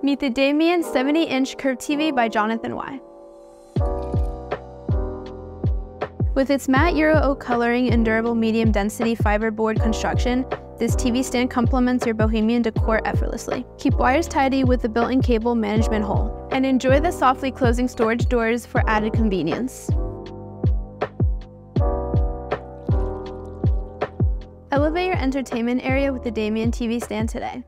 Meet the Damien 70-inch curved TV by Jonathan Y. With its matte Euro oak coloring and durable medium density fiberboard construction, this TV stand complements your bohemian decor effortlessly. Keep wires tidy with the built-in cable management hole, and enjoy the softly closing storage doors for added convenience. Elevate your entertainment area with the Damien TV stand today.